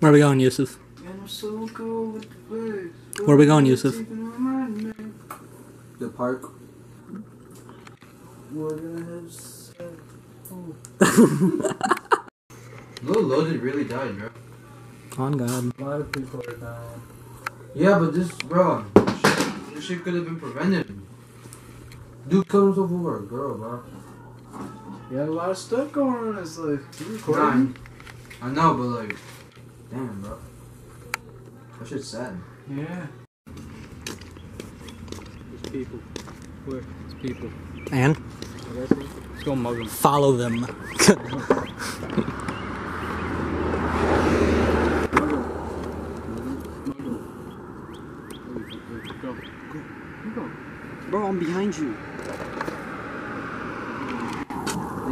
Where are we going, Yusuf? And I'm so cool with. Where we going, Yusuf? The park. We're gonna have sex. Lil Loaded really died, bro. On God. A lot of people are dying. Yeah, but this, bro, this shit, this shit could have been prevented. Dude killed himself over a girl, bro. You had a lot of stuff going on in his life. You Nine. I know, but like, damn, bro. That shit's sad. Yeah. It's people. Where? It's people. And Let's go mug them. follow them. Go. Go. Bro, I'm behind you.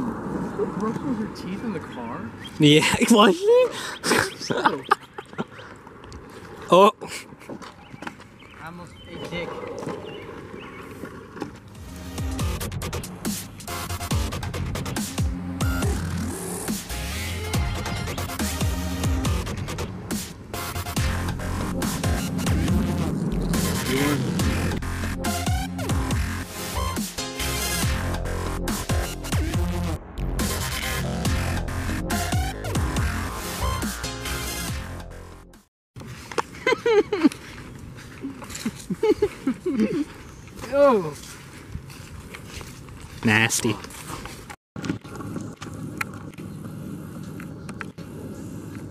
With her teeth in the car? yeah, was she? Oh! nasty.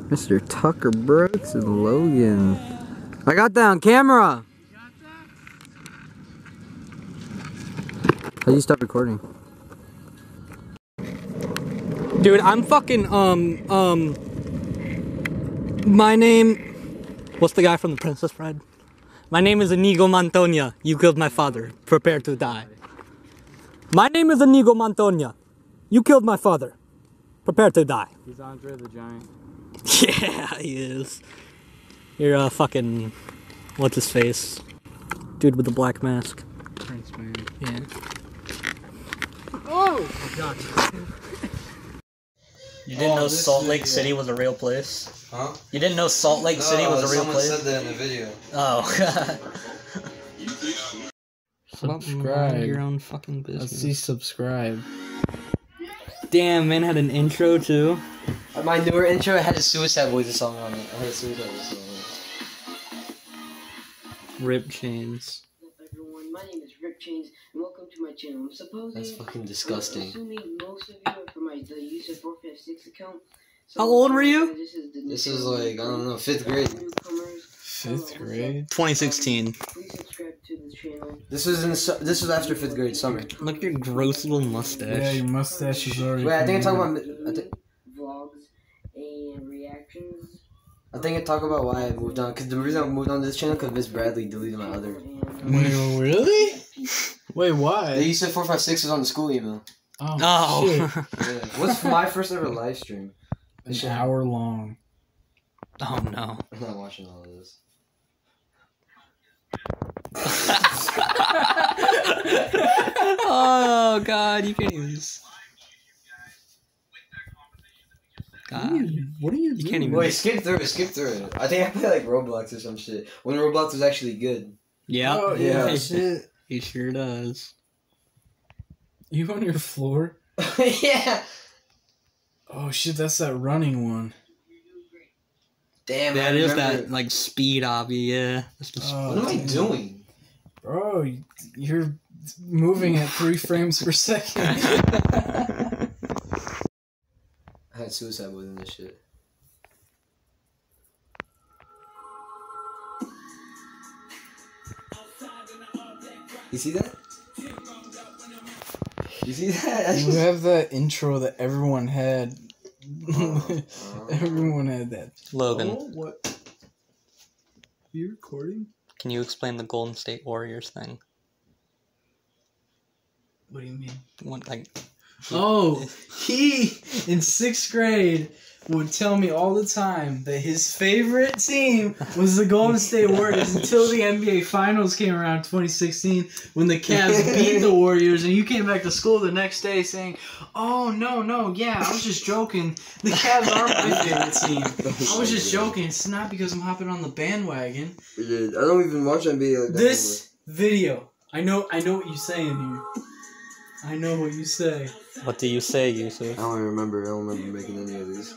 Mr. Tucker Brooks and Logan. I got that on camera. How do you stop recording? Dude, I'm fucking um um my name What's the guy from the Princess Bride? My name is Inigo Montoya. You killed my father. Prepare to die. My name is Inigo Montoya. You killed my father. Prepare to die. He's Andre the Giant. Yeah, he is. You're a fucking what's his face? Dude with the black mask. Prince man. Yeah. Oh! oh you Oh, didn't Oh, know this Salt Lake. City was a real place? Huh? You didn't know Salt Lake City was a real place? someone place? said that in the video. Oh. God. Subscribe. Your own fucking business. Let's see subscribe. Damn, man had an intro too. Uh, my newer intro had a Suicide Boys song on it. I had a Suicide Boys song on. Rip chains. Everyone? My name is Rip Chains, and welcome to my channel. I'm supposing. That's fucking I'm disgusting. assuming most of you are from my the Yusuf 456 account. So, How old were you? This is, This is like, I don't know, fifth grade. Fifth oh, grade? 2016. what's up? Please subscribe to the channel. This is in this was after fifth grade summer. Look at your gross little mustache. Yeah, mustache. your mustache is already. Wait, I think I talk about. I think vlogs and reactions. I think I talk about why I moved on. Cause the reason I moved on to this channel, cause Miss Bradley deleted my other. Uh, Wait, really? Wait, why? They used to four five six was on the school email. Oh, Oh. shit. Yeah. What's my first ever live stream? An hour long. oh no. I'm not watching all of this. oh god, you can't even. s- What are God. you, what are you You can't even- Wait, skip through it. Skip through it. I think I play like Roblox or some shit. When Roblox was actually good. Yeah. Oh, Yeah. yeah, shit. He sure does. You on your floor? yeah. Oh shit, that's that running one. Damn. I That is remember- that like speed obby, yeah. That's the Oh, What am I doing? Bro, you're moving at three frames per second. I had suicide boys in this shit. You see that? You see that? I you just- have that intro that everyone had. Uh, everyone had that. Logan, Oh, what? Are you recording? can you explain the Golden State Warriors thing? What do you mean? What, like, Oh, he in sixth grade would tell me all the time that his favorite team was the Golden State Warriors until the NBA Finals came around 2016 when the Cavs beat the Warriors and you came back to school the next day saying, "Oh no, no, yeah, I was just joking. The Cavs are my favorite team. Oh I was just joking. It's not because I'm hopping on the bandwagon." Dude, I don't even watch NBA like that. This video, I know, I know what you're saying here. I know what you say. What do you say, Yusuf? I don't even remember. I don't remember making any of these.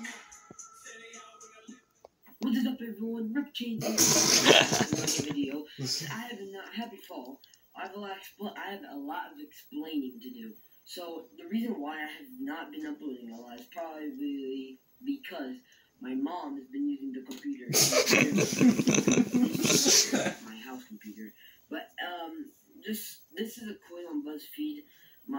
What is up, everyone? Rip Chain video. I have a not happy fall. I have a lot. Expl- I have a lot of explaining to do. So the reason why I have not been uploading a lot is probably because my mom has been using the computer. my house computer. But um, this this is a quiz on BuzzFeed.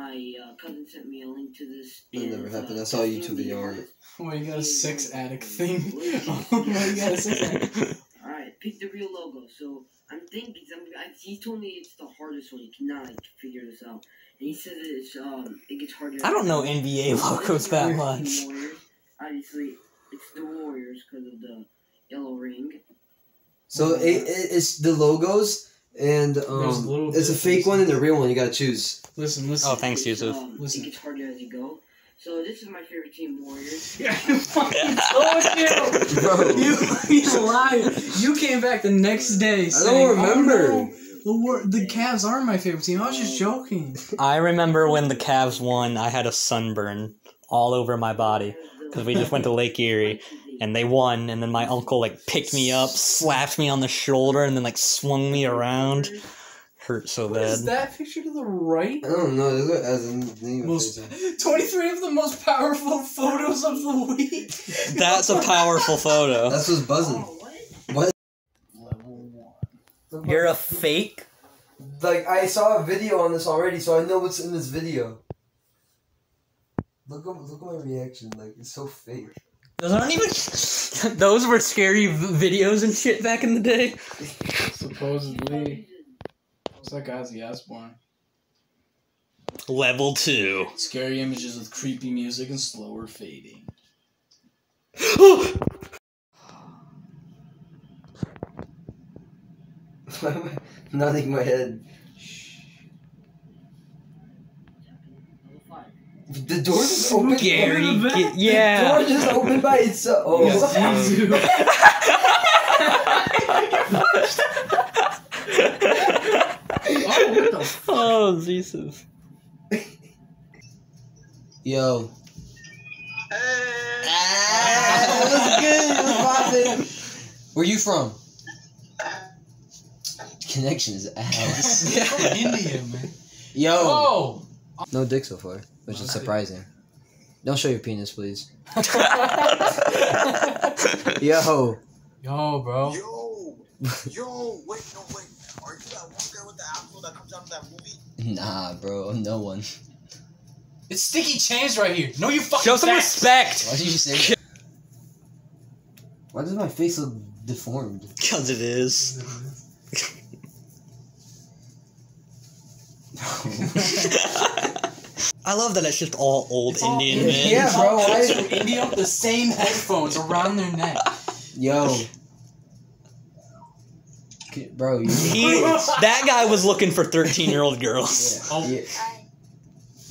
My uh, cousin sent me a link to this. That never happened. uh, I saw a testing YouTube the video on hardest- Oh, you got a sex addict thing. Oh, you got a sex addict. All right, pick the real logo. So I'm thinking, I'm, I, he told me it's the hardest one. He cannot like, figure this out, and he said it's um, it gets harder. I don't know NBA logos that much. Warriors. Obviously, it's the Warriors because of the yellow ring. So it, it, it's the logos and There's um, little it's a fake one and a real one. You gotta choose. Listen, listen. Oh, thanks, It's, Yusuf. Um, Listen. It gets harder as you go. So this is my favorite team, Warriors. Yeah, I fucking told you. Bro. You, you lied. You came back the next day. I saying, don't remember. "Oh, no, the war- the Cavs are my favorite team. I was just joking. I remember when the Cavs won, I had a sunburn all over my body because we just went to Lake Erie and they won. And then my uncle like picked me up, slapped me on the shoulder, and then like swung me around. Hurt so What is bad. that picture to the right? I don't know. It look- as in- didn't Most 23 of the most powerful photos of the week. That's a powerful photo. That's what's buzzing. Oh, what? Level one. You're a fake. Like I saw a video on this already, so I know what's in this video. Look at look at my reaction. Like it's so fake. Those aren't even. Those were scary v- videos and shit back in the day. Supposedly. It's like Ozzy Osbourne. Level two. Scary images with creepy music and slower fading. Nodding my head. The door just opened. Scary. Open the Get- back. The yeah. door just opened by itself. Oh. oh, what the f- Oh, Jesus. Yo. Ah, what's good? What's poppin'? Where you from? Connection is ass. India, man. Yo. Oh! No dick so far, which is surprising. Don't show your penis, please. Yo. Yo, bro. Yo, yo, wait, no, wait. Are you that one guy with the afro that comes out of that movie? Nah, bro. No one. It's Sticky Chains right here. No, you fucking Show some facts. respect. Why did you say that? Why does my face look deformed? Because it is. I love that it's just all old It's all- Indian men. Yeah, bro. Why Guys is from India with the same headphones around their neck. Yo. Bro, you. He, that guy was looking for 13 year old girls. Oh. Yeah.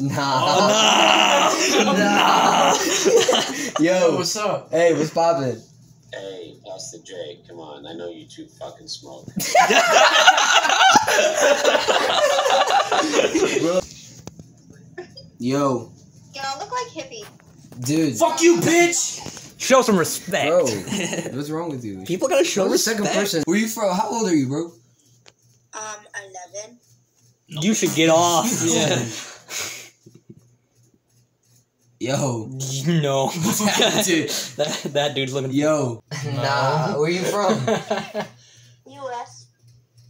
Nah. Oh, no! Nah. Yo, Yo. what's up? Hey, what's poppin'? Hey, Pastor Dre, come on. I know you two fucking smoke. Yo, Y'all look like hippies. dude. Fuck you, bitch! Show some respect. Bro, what's wrong with you? People gotta show Who's the respect. second person. Where you from? How old are you, bro? Um, 11. You should get off. Yeah. Yo. No. Dude. that, that dude's looking. Yo. Nah, where you from?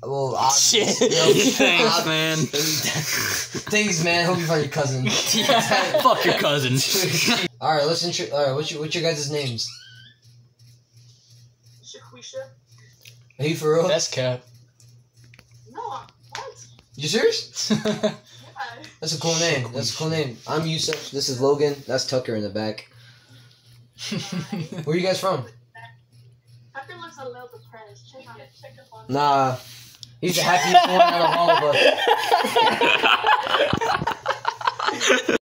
U.S. Well, I, Shit. Yo, Thanks, man. Thanks, man. Hope you find your cousin. Fuck your cousin. all right, let's intro. All right, what's your what's your guys' names? Shaquisha? Are you for real? That's cap. No, what? You serious? Yeah. That's a cool name. That's a cool name. I'm Yusuf. This is Logan. That's Tucker in the back. Where are you guys from? Tucker looks a little depressed. Check on it. Check up on Nah. He's the happiest one out of all of us.